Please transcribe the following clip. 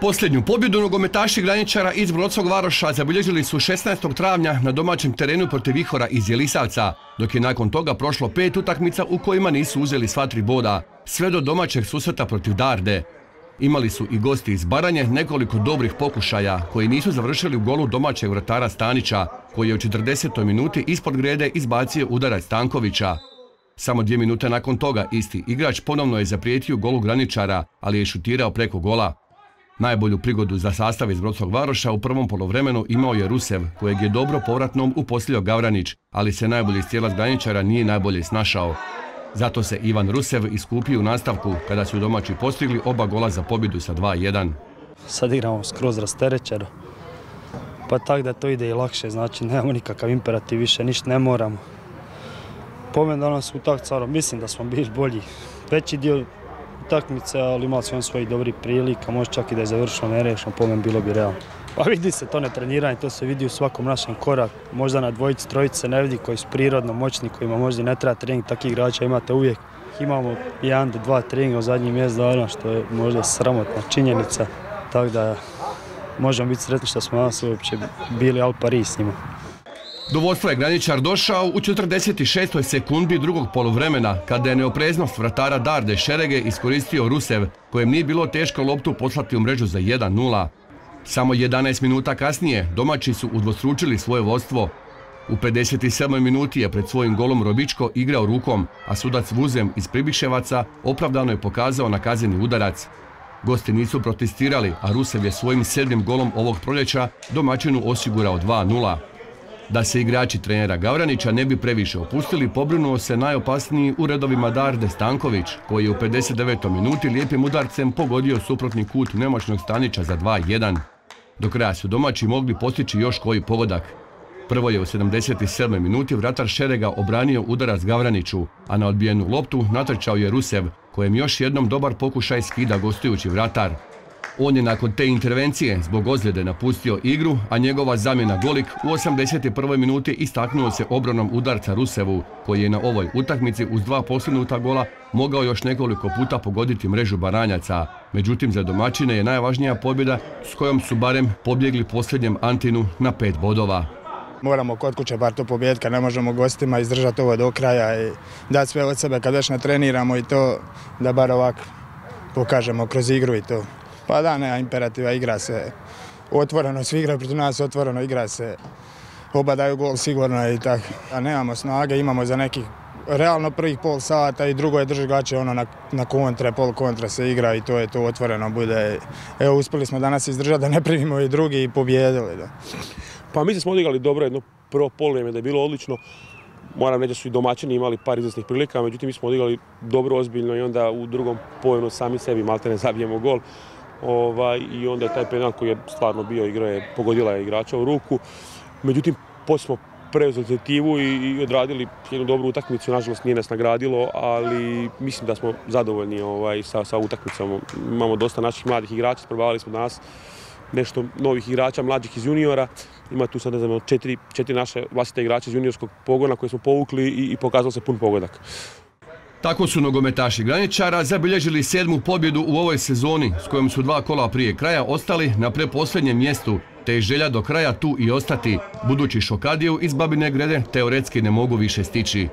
Posljednju pobjedu nogometaši graničara iz Brodskog Varoša zabilježili su 16. travnja na domaćem terenu protiv Vihora iz Jelisavca, dok je nakon toga prošlo pet utakmica u kojima nisu uzeli sva tri boda, sve do domaćeg susreta protiv Darde. Imali su i gosti iz Baranje nekoliko dobrih pokušaja koji nisu završili u golu domaćeg vratara Stanića, koji je u 40. minuti ispod grede izbacio udarac Stankovića. Samo dvije minute nakon toga isti igrač ponovno je zaprijetio golu graničara, ali je šutirao preko gola. Najbolju prigodu za sastav iz Brodskog Varoša u prvom polovremenu imao je Rusev, kojeg je dobro povratnom uposlio Gavranić, ali se najbolji stjelac graničara nije najbolje snašao. Zato se Ivan Rusev iskupio u nastavku kada su domaći postigli oba gola za pobjedu sa 2-1. Sad igramo skroz rasterećeno, pa tako da to ide i lakše, znači nemamo nikakav imperativ, više ništa ne moramo. Po danas utakcaro, mislim da smo bili bolji. Veći dio utakmice, ali imali smo svojih dobrih prilika, možda čak i da je završilo nerešeno, po meni bilo bi realno. Pa vidi se to netreniranje, to se vidi u svakom našem koraku. Možda na dvojici, trojici ne vidi koji su prirodno moćni, kojima možda ne treba trening, takvih igrača imate uvijek. Imamo jedan do dva treninga u zadnjih mjesec dana, što je možda sramotna činjenica. Tako da možemo biti sretni što smo danas uopće bili al pari s njima. Do vodstva je Graničar došao u 46. sekundi drugog poluvremena, kada je neopreznost vratara Darde Šerege iskoristio Rusev, kojem nije bilo teško loptu poslati u mrežu za 1-0. Samo 11 minuta kasnije domaći su udvostručili svoje vodstvo. U 57. minuti je pred svojim golom Robičko igrao rukom, a sudac Vuzem iz Pribiševaca opravdano je pokazao na kazeni udarac. Gosti nisu protestirali, a Rusev je svojim sedmim golom ovog proljeća domaćinu osigurao 2-0. Da se igrači trenera Gavranića ne bi previše opustili, pobrinuo se najopasniji u redovima Darde Stanković, koji je u 59. minuti lijepim udarcem pogodio suprotni kut nemoćnog Stanića za 2-1. Do kraja su domaći mogli postići još koji pogodak. Prvo je u 77. minuti vratar Šerega obranio udarac Gavraniću, a na odbijenu loptu natrčao je Rusev, kojem još jednom dobar pokušaj skida gostujući vratar. On je nakon te intervencije zbog ozljede napustio igru, a njegova zamjena Golik u 81. minuti istaknuo se obranom udarca Rusevu, koji je na ovoj utakmici uz dva postignuta gola mogao još nekoliko puta pogoditi mrežu Baranjaca. Međutim, za domaćine je najvažnija pobjeda s kojom su barem pobjegli posljednjem Antinu na pet bodova. Moramo kod kuće bar to pobjedka, ne možemo gostima izdržati ovo do kraja i dati sve od sebe kad već ne treniramo i to da bar ovako pokažemo kroz igru i to. Pa da, nema imperativa, igra se otvoreno, svi igraju protiv nas otvoreno, igra se, oba daju gol sigurno i tako. A nemamo snage, imamo za nekih realno prvih pol sata i drugo je držgače ono na, na kontre, pol kontra se igra i to je to otvoreno bude. Evo uspjeli smo danas izdržati da ne primimo i drugi i pobjedili. Da. Pa mi smo odigrali dobro jedno prvo polijeme da je bilo odlično. Moram reći su i domaćini imali par izvrsnih prilika, međutim mi smo odigrali dobro, ozbiljno i onda u drugom pojenu sami sebi malte ne zabijemo gol. Ovaj, I onda je taj penal koji je stvarno bio igra je pogodila igrača u ruku. Međutim, poslije smo preuzeli inicijativu i, odradili jednu dobru utakmicu, nažalost nije nas nagradilo, ali mislim da smo zadovoljni ovaj, sa, sa utakmicom. Imamo dosta naših mladih igrača, probavali smo danas nešto novih igrača, mlađih iz juniora. Ima tu sad, ne znam, četiri, četiri naše vlastite igrače iz juniorskog pogona koje smo povukli i, i pokazalo se pun pogodak. Tako su nogometaši Graničara zabilježili sedmu pobjedu u ovoj sezoni s kojom su dva kola prije kraja ostali na preposljednjem mjestu te je želja do kraja tu i ostati, budući šokadiju iz Babine Grede teoretski ne mogu više stići.